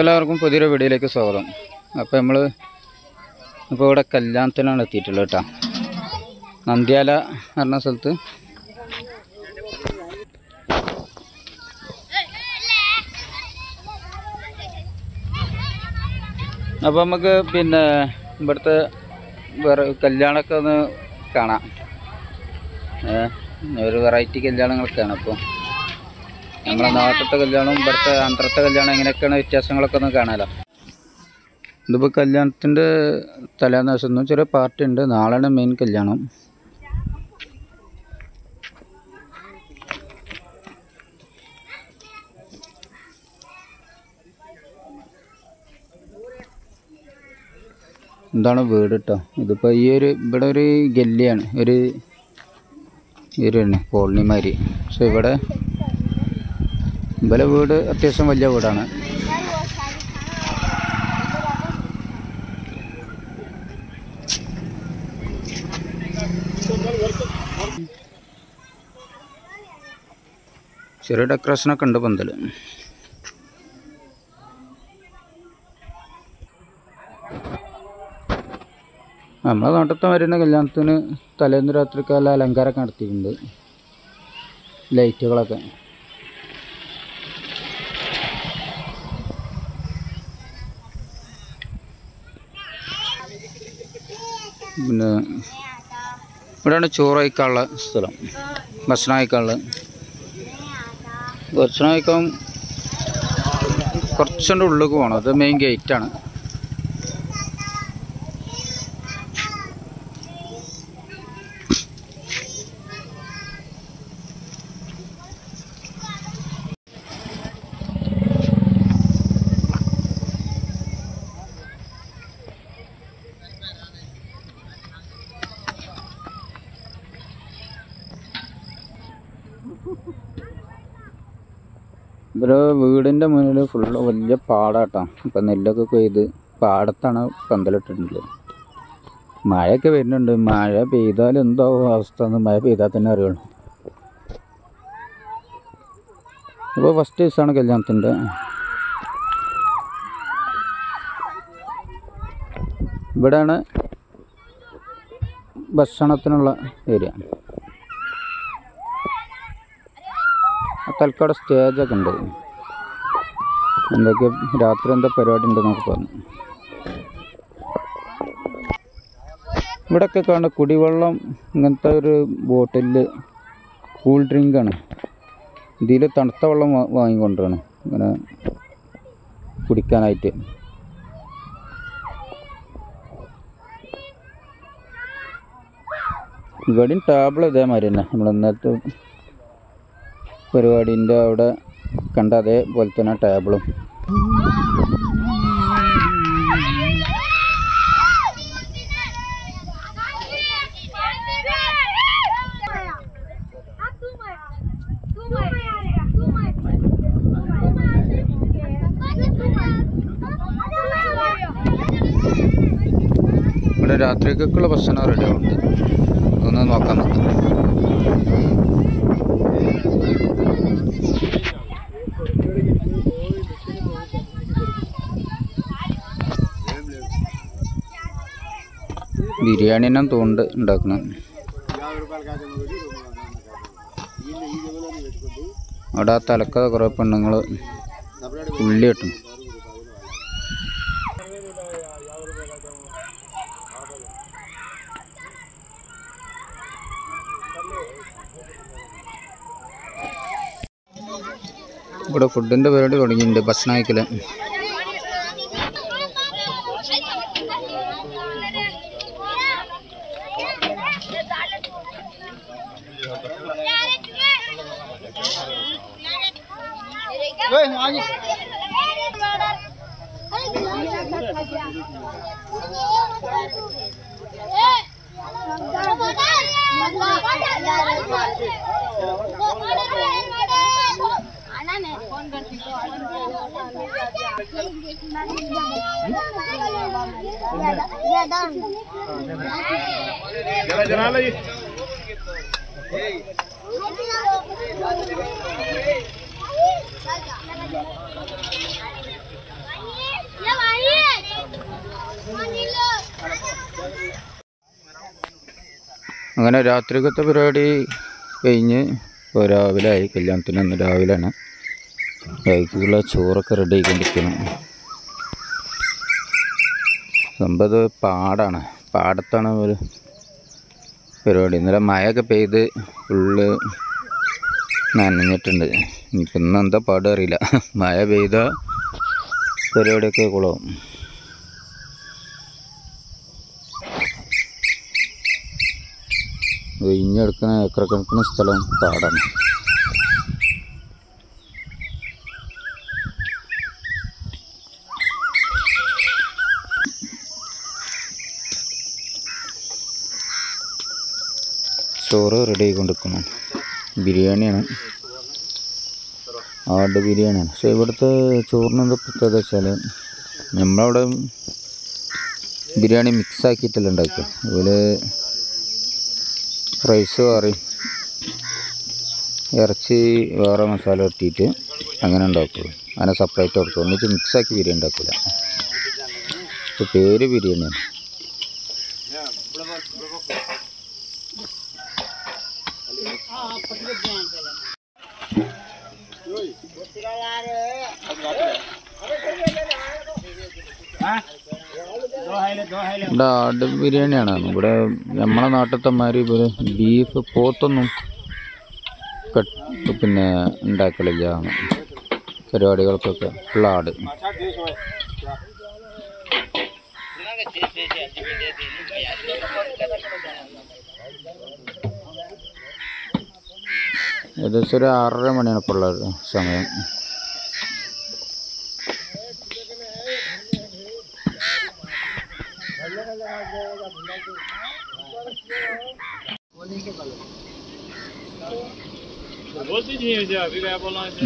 എല്ലാവർക്കും പുതിയൊരു വീഡിയോയിലേക്ക് സ്വാഗതം. അപ്പോൾ നമ്മൾ ഇപ്പോൾ ഇവിടെ കല്യാണത്തിനാണ് എത്തിയിട്ടുള്ളത് കേട്ടോ. നന്ദ്യാല പറഞ്ഞ സ്ഥലത്ത്. അപ്പോൾ നമുക്ക് പിന്നെ ഇവിടുത്തെ വേറെ കല്യാണമൊക്കെ ഒന്ന് കാണാം. ഒരു വെറൈറ്റി കല്യാണങ്ങളൊക്കെയാണ് അപ്പോൾ. നമ്മളെ നാട്ടിലത്തെ കല്യാണം ഇവിടുത്തെ അന്തരത്തെ കല്യാണം എങ്ങനെയൊക്കെയാണ് വ്യത്യാസങ്ങളൊക്കെ ഒന്ന് കാണാലോ. ഇതിപ്പോൾ കല്യാണത്തിന്റെ തലേന്ന് ദിവസം ഒന്നും ചെറിയ പാർട്ടി ഉണ്ട്. നാളെയാണ് മെയിൻ കല്യാണം. എന്താണ് വീട് കേട്ടോ ഇതിപ്പോൾ ഈ ഒരു ഇവിടെ ഒരു ഗല്ലിയാണ്. ഒരു ഈ ഒരു കോളനി മാതിരി. പക്ഷെ ഇവിടെ ഇവലെ വീട് അത്യാവശ്യം വലിയ വീടാണ്. ചെറിയ ഡെക്കറേഷനൊക്കെ ഉണ്ട് പന്തൽ നമ്മളെ നാട്ടിലത്തെ വരുന്ന കല്യാണത്തിന് തലേന്ന് രാത്രിക്കാല അലങ്കാരമൊക്കെ നടത്തിയിട്ടുണ്ട്. ലൈറ്റുകളൊക്കെ പിന്നെ ഇവിടെയാണ് ചോറ് കഴിക്കാനുള്ള സ്ഥലം. ഭക്ഷണം കഴിക്കാനുള്ള ഭക്ഷണം കഴിക്കാൻ കുറച്ചുകൊണ്ട് ഉള്ളിലേക്ക് പോകണം. അത് മെയിൻ ഗേറ്റാണ് ഇതൊരു വീടിന്റെ മുന്നിൽ ഫുള്ള് വലിയ പാടാട്ടോ. ഇപ്പം നെല്ലൊക്കെ കൊയ്ത് പാടത്താണ് പന്തലിട്ടിട്ടുള്ളത്. മഴയൊക്കെ വരുന്നുണ്ട്. മഴ പെയ്താൽ എന്തോ അവസ്ഥ മഴ പെയ്താൽ തന്നെ അറിയുള്ളൂ. ഇപ്പോൾ ഫസ്റ്റ് ദിവസമാണ് കല്യാണത്തിന്റെ. ഇവിടെയാണ് ഭക്ഷണത്തിനുള്ള ഏരിയ തൽക്കാലം സ്റ്റേജൊക്കെ ഉണ്ട്. എന്തൊക്കെ രാത്രി എന്താ പരിപാടി ഉണ്ടെന്നൊക്കെ പറഞ്ഞു. ഇവിടെയൊക്കെ കാണുന്ന കുടിവെള്ളം ഇങ്ങനത്തെ ഒരു ബോട്ടിൽ കൂൾ ഡ്രിങ്കാണ്. ഇതിൽ തണുത്ത വെള്ളം വാങ്ങിക്കൊണ്ടാണ് ഇങ്ങനെ കുടിക്കാനായിട്ട്. ഇവിടെയും ടേബിൾ ഇതേമാതിരി തന്നെ. നമ്മൾ ഇന്നത്തെ പരിപാടീന്റെ അവിടെ കണ്ട അതേപോലെ തന്നെ ടേബിളും. ഇവിടെ രാത്രിക്കൊക്കെയുള്ള ഭക്ഷണം റെഡി ആവുന്നുണ്ട്. അതൊന്ന് നോക്കാൻ നോക്കാം. ബിരിയാണി തന്നെ തോണ്ട് ഉണ്ടാക്കണം അവിടെ ആ തലക്ക കുറേ പെണ്ണുങ്ങൾ ഉള്ളി കിട്ടും ഇവിടെ ഫുഡിന്റെ പരിപാടി തുടങ്ങിയിട്ടുണ്ട് ഭക്ഷണം കഴിക്കൽ. आगे جنا لے അങ്ങനെ രാത്രികത്തെ പരിപാടി കഴിഞ്ഞ് രാവിലെ ആയി. കല്യാണത്തിന് അന്ന് രാവിലെയാണ്. ബൈക്കുള്ള ചോറൊക്കെ റെഡി ആയിക്കൊണ്ടിരിക്കുന്നു. സംഭവത് പാടാണ്. പാടത്താണ് ഒരു പരിപാടി. ഇന്നലെ മഴയൊക്കെ പെയ്ത് ഫുള്ള് നനഞ്ഞിട്ടുണ്ട്. ഇനിയിപ്പോൾ ഇന്ന് എന്താ പാട് അറിയില്ല. മഴ പെയ്ത പരിപാടിയൊക്കെ കുളവും ഒഴിഞ്ഞെടുക്കുന്ന ഏക്കർ കണക്കിന് സ്ഥലം പാടാണ്. ചോറ് റെഡി ആയിക്കൊണ്ടിരിക്കുന്നു. ബിരിയാണിയാണ്. ആട് ബിരിയാണിയാണ്. പക്ഷേ ഇവിടുത്തെ ചോറിന് എന്താ പ്രത്യേകത വെച്ചാൽ നമ്മളവിടെ ബിരിയാണി മിക്സ് ആക്കിയിട്ടല്ല ഉണ്ടാക്കുക അതുപോലെ റൈസ് കറി ഇറച്ചി വേറെ മസാല ഇട്ടിട്ട് അങ്ങനെ ഉണ്ടാക്കുള്ളൂ. അങ്ങനെ സെപ്പറേറ്റ് കൊടുക്കും ഒന്നിച്ച് മിക്സാക്കി ബിരിയാണി ഉണ്ടാക്കില്ല ഇപ്പോൾ പേര് ബിരിയാണിയാണ്. ഇവിടെ ആട് ബിരിയാണിയാണ്? ഇവിടെ നമ്മളെ നാട്ടിലത്തെമാര് ഇവർ ബീഫ് പോത്തൊന്നും പിന്നെ ഉണ്ടാക്കലില്ല പരിപാടികൾക്കൊക്കെ ഉള്ള ആട്. ഏകദേശം ഒരു ആറര മണിയാണ് ഇപ്പോൾ ഉള്ള സമയം.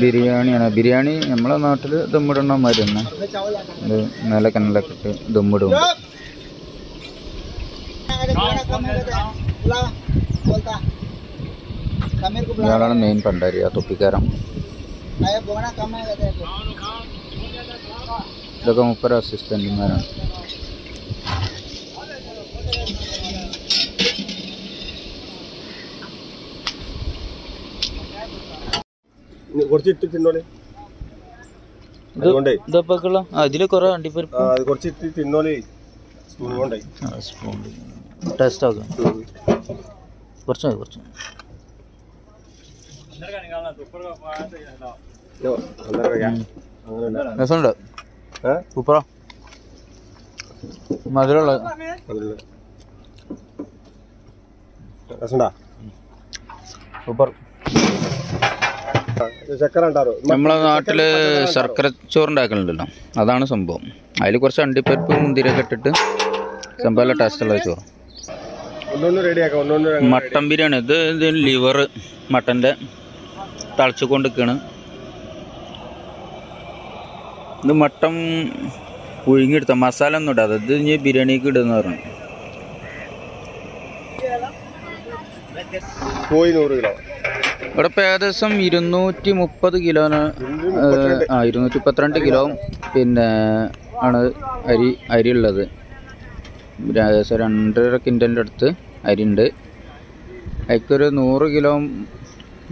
ബിരിയാണിയാണ്. ബിരിയാണി നമ്മളെ നാട്ടിൽ ദമ്മിടണ മാതിരി തന്നെ. ഇത് നില കനലൊക്കെ ഇട്ട് ദമ്മിടും. ഇയാളാണ് മെയിൻ പണ്ടാരി ആ തൊപ്പിക്കാരൻ. ഇതൊക്കെ മുപ്പര അസിസ്റ്റന്റുമാരാണ് കുറച്ച് ഇട്ട് തിന്നോളെ അതുകൊണ്ടേ അതിൽ കുറെ അണ്ടിപ്പരിപ്പ്. അത് കുറച്ച് ഇട്ട് സ്പൂൺ കൊണ്ടേ സ്പൂൺ ടേസ്റ്റ് ആക്കാം. കുറച്ച് മതി കുറച്ച്. രസമുണ്ട്? സൂപ്പറാ. മധുരമുള്ള. രസമുണ്ടാ? സൂപ്പർ. നമ്മളെ നാട്ടിൽ ശർക്കര ചോറുണ്ടാക്കലുണ്ടല്ലോ. അതാണ് സംഭവം. അതിൽ കുറച്ച് അണ്ടിപ്പരിപ്പ് മുന്തിരിയൊക്കെ ഇട്ടിട്ട് സംഭവം ടേസ്റ്റ് ടേസ്റ്റുള്ള ചോറ്. മട്ടൻ ബിരിയാണി. ഇത് ഇത് ലിവർ മട്ടന്റെ തളച്ചു കൊണ്ടിരിക്കുകയാണ് ഇത് മട്ടൻ പുഴുങ്ങിയെടുത്ത മസാല ഒന്നും ഇടാതെ. ഇത് ഇനി ബിരിയാണിക്ക് ഇടുന്ന പറഞ്ഞു. കോഴി നൂറ് കിലോ. ഇവിടെ ഇപ്പം ഏകദേശം ഇരുന്നൂറ്റി മുപ്പത് കിലോന് ആ ഇരുന്നൂറ്റി മുപ്പത്തിരണ്ട് കിലോ പിന്നെ ആണ് അരി അരി ഉള്ളത്. ഏകദേശം രണ്ടര കിന്റലിന്റെ അടുത്ത് അരി ഉണ്ട്. അതിക്കൊരു നൂറ് കിലോ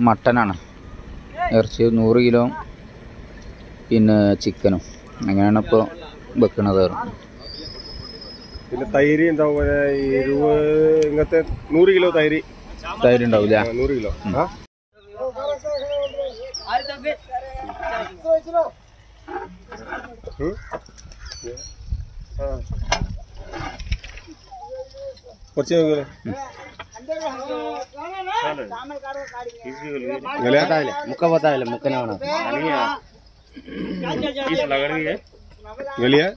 മട്ടനാണ്. ഇറച്ചി നൂറ് കിലോ പിന്നെ ചിക്കനും. അങ്ങനെയാണ് ഇപ്പോൾ വെക്കണത് പിന്നെ തൈര് എന്താ പോലെ ഇരുപത് ഇങ്ങനത്തെ നൂറ് കിലോ തൈര്. തൈര് ഉണ്ടാവില്ല? നൂറ് കിലോ. ആ? مک بتل مکہ نہیں ہونا گلی آتا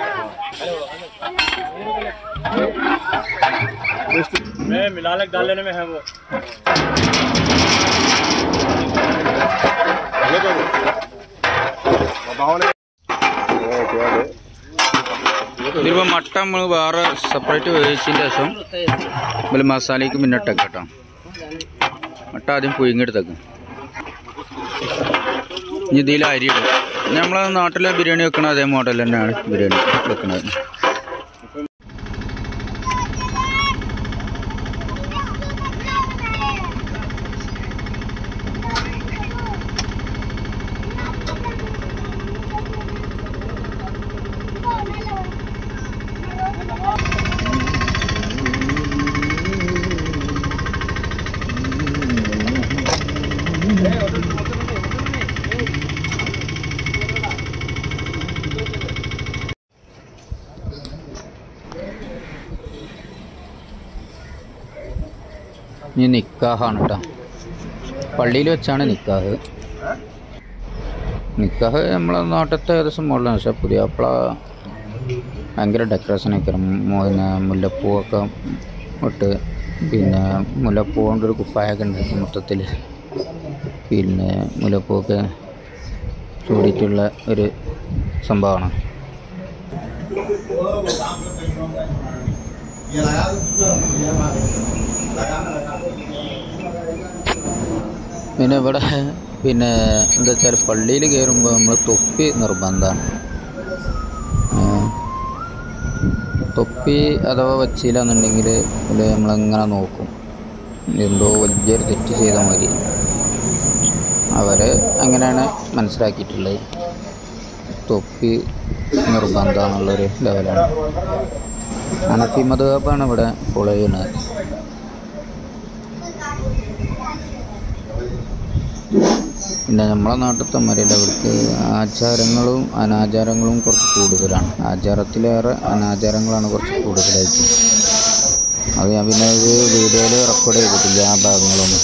मिलालक डाल लेने में है वो ഇതിപ്പോൾ മട്ട നമ്മൾ വേറെ സെപ്പറേറ്റ് വേവിച്ചതിന് ശേഷം ഇതിൽ മസാലയ്ക്ക് മുന്നിട്ടേക്ക് കേട്ടോ മട്ട ആദ്യം പുഴുങ്ങിയെടുത്തേക്ക് ഇനി ഇതിൽ അരി ഇടും നമ്മളെ നാട്ടിലെ ബിരിയാണി വെക്കണ അതേ മോഡൽ തന്നെയാണ് ബിരിയാണി വെക്കുന്നത് ഇനി നിക്കാഹാണ് കേട്ടോ. പള്ളിയിൽ വെച്ചാണ് നിക്കാഹ്. നിക്കാഹ് നമ്മളെ നോട്ടത്തെ ഏകദേശം മുകളിലാണ് പക്ഷേ പുതിയാപ്പിള ഭയങ്കര ഡെക്കറേഷനൊക്കെ പിന്നെ മുല്ലപ്പൂവൊക്കെ ഇട്ട് പിന്നെ മുല്ലപ്പൂ കൊണ്ടൊരു കുപ്പായൊക്കെ ഉണ്ടായിരുന്നു മൊത്തത്തിൽ പിന്നെ മുല്ലപ്പൂവൊക്കെ ചൂടിയിട്ടുള്ള ഒരു സംഭവമാണ്. പിന്നെ ഇവിടെ പിന്നെ എന്താ വെച്ചാൽ പള്ളിയിൽ കയറുമ്പോൾ നമ്മൾ തൊപ്പി നിർബന്ധമാണ്. തൊപ്പി അഥവാ വച്ചില്ല എന്നുണ്ടെങ്കിൽ നമ്മളിങ്ങനെ നോക്കും? എന്തോ വലിയൊരു തെറ്റ് ചെയ്ത മാതിരി. അവർ അങ്ങനെയാണ് മനസ്സിലാക്കിയിട്ടുള്ളത്. തൊപ്പി നിർബന്ധമാണെന്നുള്ളൊരു ലെവലാണ്. അനഫി മധുവാപ്പാണ് ഇവിടെ ഫോളോ ചെയ്യുന്നത്. പിന്നെ നമ്മളെ നാട്ടിലത്തെ അവർക്ക് ആചാരങ്ങളും അനാചാരങ്ങളും കുറച്ച് കൂടുതലാണ്. ആചാരത്തിലേറെ അനാചാരങ്ങളാണ് കുറച്ച് കൂടുതലായിട്ട്. അത് ഞാൻ പിന്നെ ഒരു വീഡിയോയിൽ റെക്കോർഡ് ചെയ്തിട്ടില്ല ആ ഭാഗങ്ങളൊന്നും.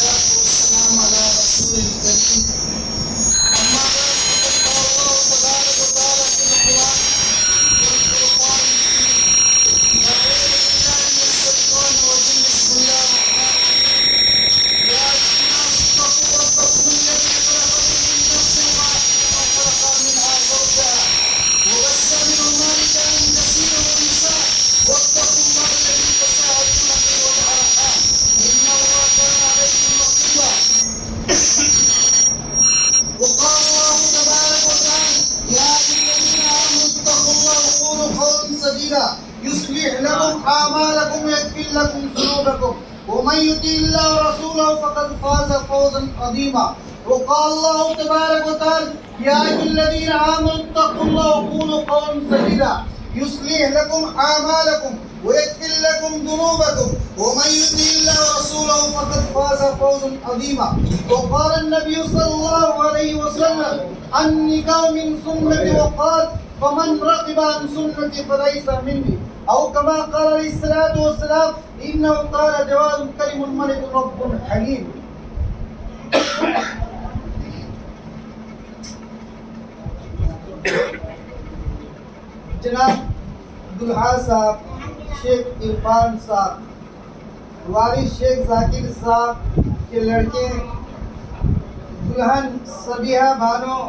يصلح لكم اعمالكم ويغفر لكم ذنوبكم ومن يطع الله ورسوله فقد فاز فوزا عظيما. وقال الله تبارك وتعالى، يا ايها الذين امنوا اتقوا الله وقولوا قولا سديدا. يصلح لكم اعمالكم ويغفر لكم ذنوبكم ومن يطع الله ورسوله فقد فاز فوزا عظيما. وقال النبي صلى الله عليه وسلم النكاح من سنتي وقال، فمن رغب عن سنتي فليس مني. أو كما قال عليه الصلاة والسلام، إنه قال جواد كريم ملك رب حليم جناب دلہا صاحب، شیخ عرفان صاحب، والد شیخ ذاکر صاحب کے لڑکے، دلہن سبیہ بانو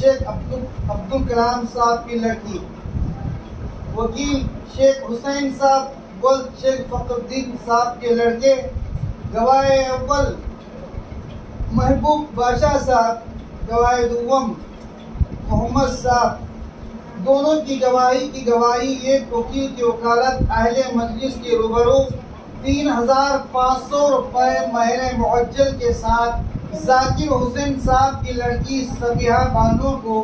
شیخ عبد الکلام صاحب کی لڑکی۔ وکیل شیخ حسین صاحب و شیخ فخر الدین صاحب کے لڑکے، گواہ اول محبوب بادشاہ صاحب، گواہ دوم محمد صاحب۔ دونوں کی گواہی کی گواہی ایک وکیل کی وکالت، اہل مجلس کے روبرو، تین ہزار پانچ سو روپے مہر معجل کے ساتھ ذاکر حسین صاحب کی لڑکی سبیہ بانو کو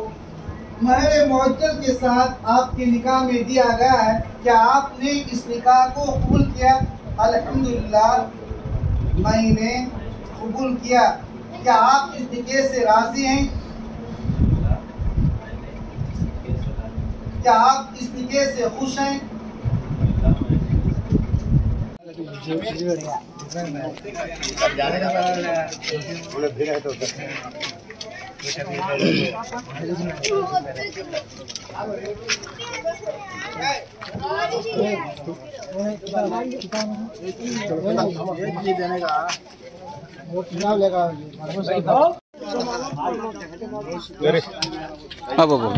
مہر معطل کے ساتھ آپ کے نکاح میں دیا گیا ہے کہ آپ نے اس نکاح کو قبول کیا؟ الحمدللہ، میں نے قبول کیا۔ کیا آپ اس نکاح سے راضی ہیں؟ کیا آپ اس نکاح سے خوش ہیں؟ جانے کا हैं ആ പോ പോ.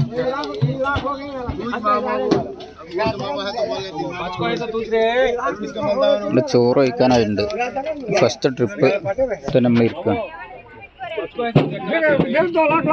ഇവിടെ ചോറ് കഴിക്കാനായിട്ടുണ്ട് ഫസ്റ്റ് ട്രിപ്പ് നമ്മൾ ഇരിക്കുക دو لاکھ